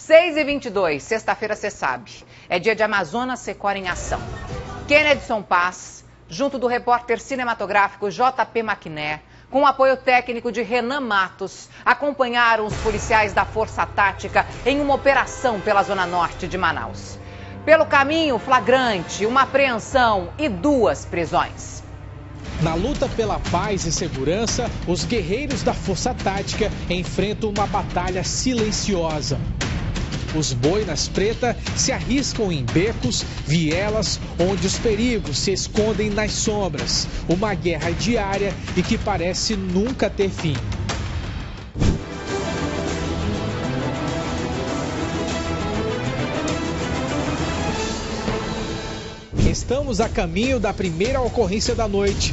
6 e 22, sexta-feira, você sabe. É dia de Amazonas Secor em ação. Kennedy Paz, junto do repórter cinematográfico JP Maquiné, com apoio técnico de Renan Matos, acompanharam os policiais da Força Tática em uma operação pela zona norte de Manaus. Pelo caminho, flagrante, uma apreensão e duas prisões. Na luta pela paz e segurança, os guerreiros da Força Tática enfrentam uma batalha silenciosa. Os boinas preta se arriscam em becos, vielas, onde os perigos se escondem nas sombras. Uma guerra diária e que parece nunca ter fim. Estamos a caminho da primeira ocorrência da noite.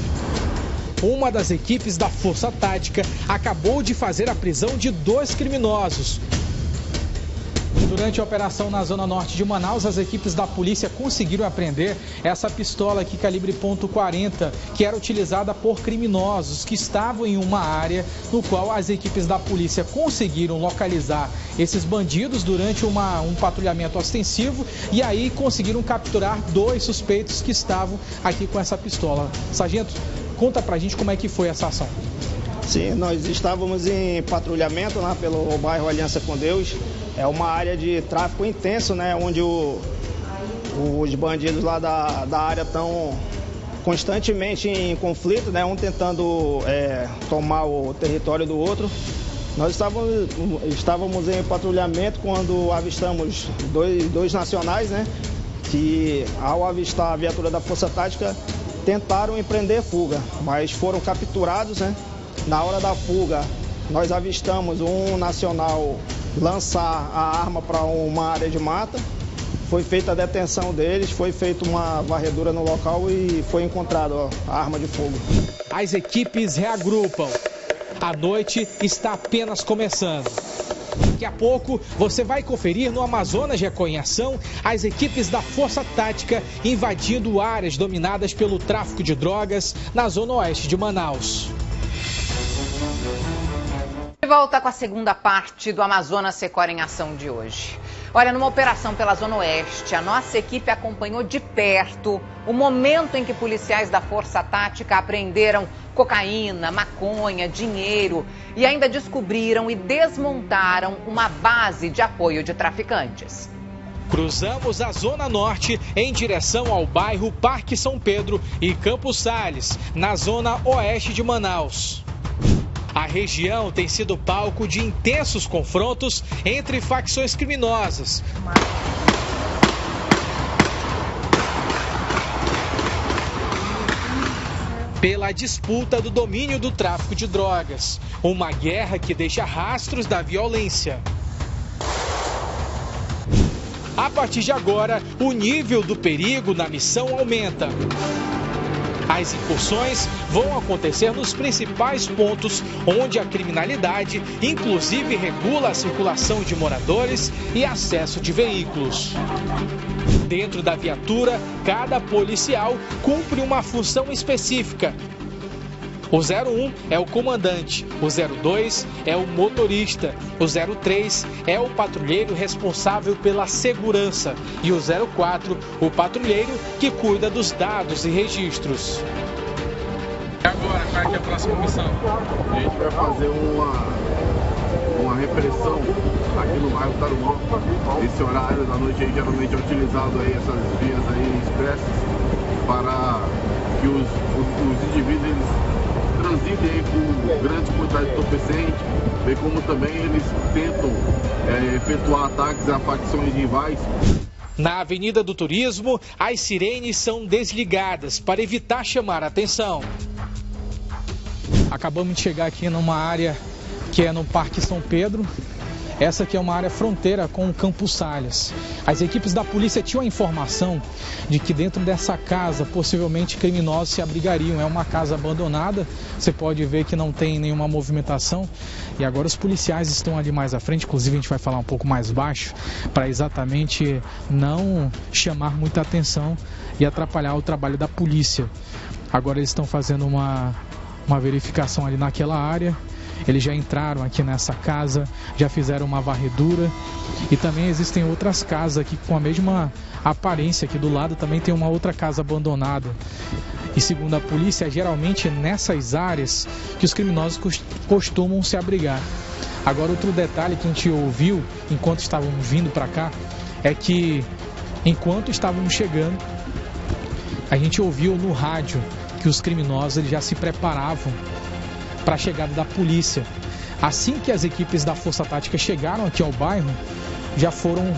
Uma das equipes da Força Tática acabou de fazer a prisão de dois criminosos. Durante a operação na zona norte de Manaus, as equipes da polícia conseguiram apreender essa pistola aqui calibre .40, que era utilizada por criminosos que estavam em uma área no qual as equipes da polícia conseguiram localizar esses bandidos durante uma, um patrulhamento ostensivo e aí conseguiram capturar dois suspeitos que estavam aqui com essa pistola. Sargento, conta pra gente como é que foi essa ação. Sim, nós estávamos em patrulhamento lá pelo bairro Aliança com Deus. É uma área de tráfico intenso, né? Onde o, os bandidos lá da, da área estão constantemente em conflito, né? Um tentando é, tomar o território do outro. Nós estávamos, estávamos em patrulhamento quando avistamos dois, dois nacionais, né? Que ao avistar a viatura da Força Tática tentaram empreender fuga, mas foram capturados, né? Na hora da fuga, nós avistamos um nacional lançar a arma para uma área de mata. Foi feita a detenção deles, foi feita uma varredura no local e foi encontrado a arma de fogo. As equipes reagrupam. A noite está apenas começando. Daqui a pouco você vai conferir no Amazonas Reconhação as equipes da Força Tática invadindo áreas dominadas pelo tráfico de drogas na zona oeste de Manaus. Volta com a segunda parte do Amazonas Secor em Ação de hoje. Olha, numa operação pela Zona Oeste, a nossa equipe acompanhou de perto o momento em que policiais da Força Tática apreenderam cocaína, maconha, dinheiro e ainda descobriram e desmontaram uma base de apoio de traficantes. Cruzamos a Zona Norte em direção ao bairro Parque São Pedro e Campos Sales, na zona oeste de Manaus. A região tem sido palco de intensos confrontos entre facções criminosas. Pela disputa do domínio do tráfico de drogas. Uma guerra que deixa rastros da violência. A partir de agora, o nível do perigo na missão aumenta. As incursões vão acontecer nos principais pontos onde a criminalidade, inclusive, regula a circulação de moradores e acesso de veículos. Dentro da viatura, cada policial cumpre uma função específica, o 01 é o comandante, o 02 é o motorista, o 03 é o patrulheiro responsável pela segurança e o 04 o patrulheiro que cuida dos dados e registros. E agora, qual é, é a próxima missão? A gente vai fazer uma, uma repressão aqui no bairro Tarumã. Esse horário da noite aí geralmente é utilizado aí essas vias aí expressas para que os, os, os indivíduos eles transitem aí com grandes quantidades de entorpecentes, bem como também eles tentam é, efetuar ataques a facções rivais. Na Avenida do Turismo, as sirenes são desligadas para evitar chamar a atenção. Acabamos de chegar aqui numa área que é no Parque São Pedro, essa aqui é uma área fronteira com o Campo Salles. As equipes da polícia tinham a informação de que dentro dessa casa possivelmente criminosos se abrigariam. É uma casa abandonada, você pode ver que não tem nenhuma movimentação. E agora os policiais estão ali mais à frente, inclusive a gente vai falar um pouco mais baixo, para exatamente não chamar muita atenção e atrapalhar o trabalho da polícia. Agora eles estão fazendo uma, uma verificação ali naquela área Eles já entraram aqui nessa casa, já fizeram uma varredura e também existem outras casas aqui com a mesma aparência. Aqui do lado também tem uma outra casa abandonada. E segundo a polícia, é geralmente nessas áreas que os criminosos costumam se abrigar. Agora, outro detalhe que a gente ouviu enquanto estávamos vindo para cá é que enquanto estávamos chegando, a gente ouviu no rádio que os criminosos eles já se preparavam para a chegada da polícia. Assim que as equipes da Força Tática chegaram aqui ao bairro, já foram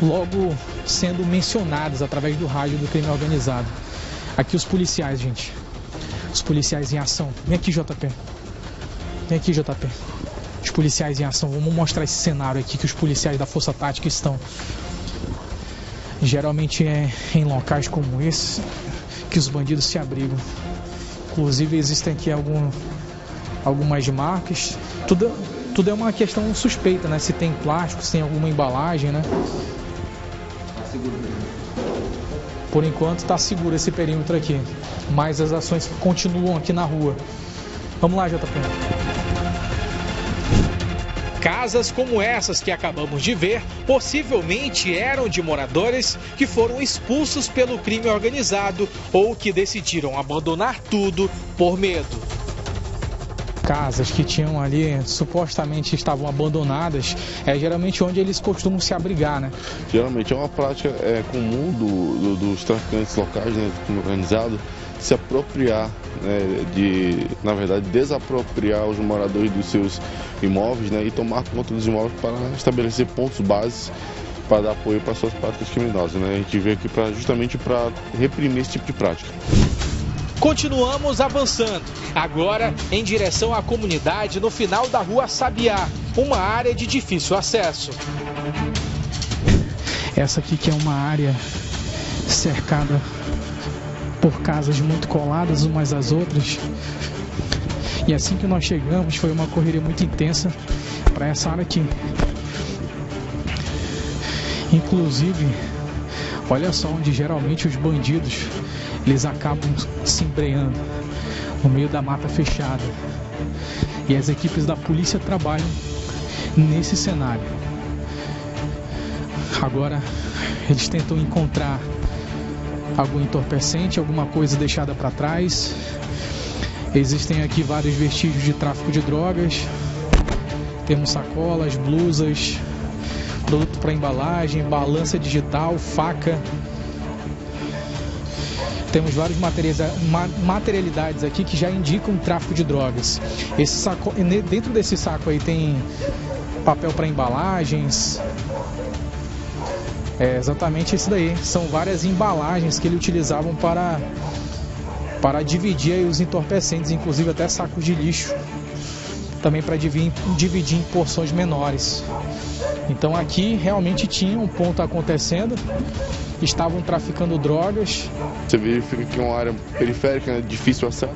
logo sendo mencionadas através do rádio do crime organizado. Aqui os policiais, gente. Os policiais em ação. Vem aqui, JP. Vem aqui, JP. Os policiais em ação. Vamos mostrar esse cenário aqui que os policiais da Força Tática estão. Geralmente é em locais como esse que os bandidos se abrigam. Inclusive existem aqui algum, algumas marcas. Tudo, tudo é uma questão suspeita, né? Se tem plástico, se tem alguma embalagem, né? Por enquanto está seguro esse perímetro aqui, mas as ações continuam aqui na rua. Vamos lá, JP. Casas como essas que acabamos de ver possivelmente eram de moradores que foram expulsos pelo crime organizado ou que decidiram abandonar tudo por medo casas que tinham ali, supostamente estavam abandonadas, é geralmente onde eles costumam se abrigar, né? Geralmente é uma prática é, comum do, do, dos traficantes locais, né, do crime organizado, se apropriar, né, de, na verdade, desapropriar os moradores dos seus imóveis né, e tomar conta dos imóveis para estabelecer pontos bases para dar apoio para suas práticas criminosas. Né? A gente veio aqui pra, justamente para reprimir esse tipo de prática. Continuamos avançando, agora em direção à comunidade no final da rua Sabiá, uma área de difícil acesso. Essa aqui que é uma área cercada por casas muito coladas umas às outras. E assim que nós chegamos, foi uma correria muito intensa para essa área aqui. Inclusive, olha só onde geralmente os bandidos eles acabam se embreando no meio da mata fechada. E as equipes da polícia trabalham nesse cenário. Agora eles tentam encontrar algum entorpecente, alguma coisa deixada para trás. Existem aqui vários vestígios de tráfico de drogas. Temos sacolas, blusas, produto para embalagem, balança digital, faca, temos várias materialidades aqui que já indicam tráfico de drogas. Esse saco, dentro desse saco aí tem papel para embalagens. É exatamente isso daí. São várias embalagens que ele utilizavam para para dividir os entorpecentes, inclusive até sacos de lixo, também para dividir, dividir em porções menores. Então aqui realmente tinha um ponto acontecendo estavam traficando drogas. Você verifica que é uma área periférica, né, difícil acesso,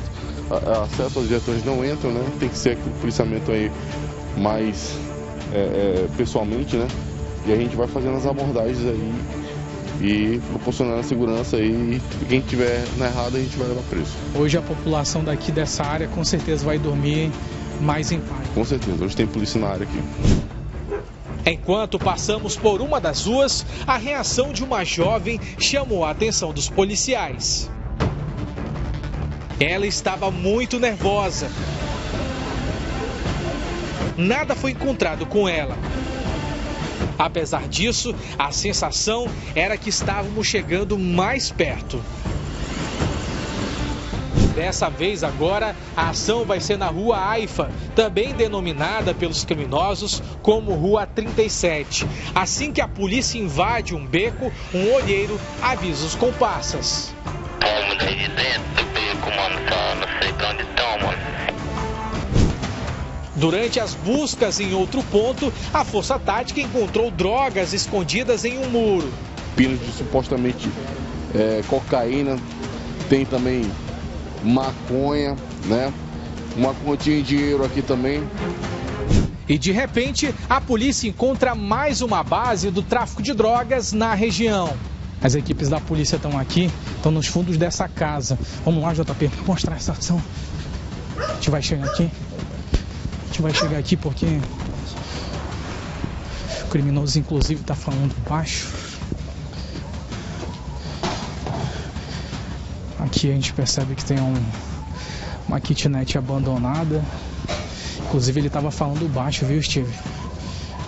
acesso aos diretores não entram, né? Tem que ser o policiamento aí mais é, é, pessoalmente, né? E a gente vai fazendo as abordagens aí e proporcionando a segurança aí. E quem tiver na errada a gente vai levar preso. Hoje a população daqui dessa área com certeza vai dormir mais em paz. Com certeza, hoje tem polícia na área aqui. Enquanto passamos por uma das ruas, a reação de uma jovem chamou a atenção dos policiais. Ela estava muito nervosa. Nada foi encontrado com ela. Apesar disso, a sensação era que estávamos chegando mais perto. Dessa vez agora, a ação vai ser na Rua Aifa, também denominada pelos criminosos como Rua 37. Assim que a polícia invade um beco, um olheiro avisa os comparsas. Vamos daí de dentro do beco, mano, só não sei pra onde estão, mano. Durante as buscas em outro ponto, a Força Tática encontrou drogas escondidas em um muro. Pinos de supostamente é, cocaína, tem também maconha, né? Uma quantia de dinheiro aqui também. E de repente, a polícia encontra mais uma base do tráfico de drogas na região. As equipes da polícia estão aqui, estão nos fundos dessa casa. Vamos lá, JP, mostrar essa ação. A gente vai chegar aqui. A gente vai chegar aqui porque o criminoso inclusive está falando baixo. Aqui a gente percebe que tem um, uma kitnet abandonada. Inclusive ele estava falando baixo, viu Steve?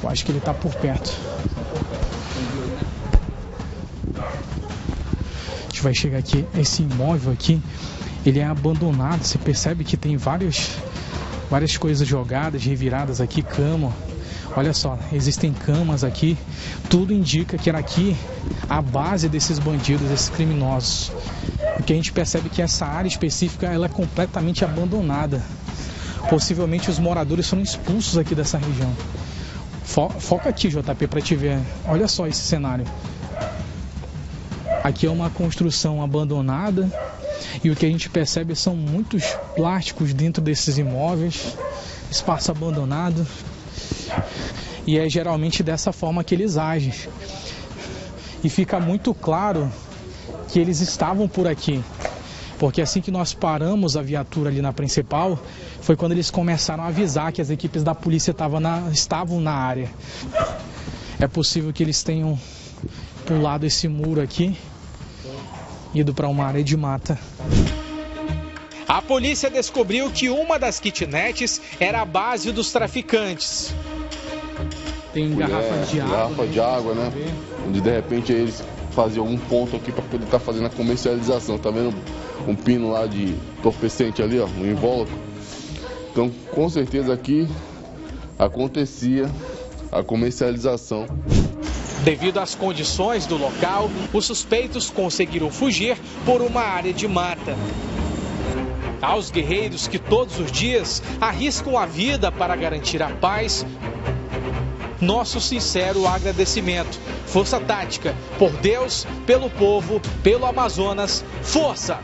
Eu acho que ele está por perto. A gente vai chegar aqui, esse imóvel aqui, ele é abandonado. Você percebe que tem vários, várias coisas jogadas, reviradas aqui, cama. Olha só, existem camas aqui. Tudo indica que era aqui a base desses bandidos, desses criminosos. Porque a gente percebe que essa área específica ela é completamente abandonada. Possivelmente os moradores foram expulsos aqui dessa região. Fo foca aqui, JP, para te ver. Olha só esse cenário. Aqui é uma construção abandonada e o que a gente percebe são muitos plásticos dentro desses imóveis, espaço abandonado. E é geralmente dessa forma que eles agem. E fica muito claro que eles estavam por aqui. Porque assim que nós paramos a viatura ali na principal, foi quando eles começaram a avisar que as equipes da polícia estavam na, estavam na área. É possível que eles tenham pulado esse muro aqui, ido para uma área de mata. A polícia descobriu que uma das kitnets era a base dos traficantes. Tem garrafa de água. Garrafa de água, né? Onde de repente eles fazer algum ponto aqui para poder estar tá fazendo a comercialização. Tá vendo um pino lá de torpecente ali, ó, um invólucro? Então, com certeza aqui acontecia a comercialização. Devido às condições do local, os suspeitos conseguiram fugir por uma área de mata. Aos guerreiros que todos os dias arriscam a vida para garantir a paz, nosso sincero agradecimento. Força Tática, por Deus, pelo povo, pelo Amazonas, força!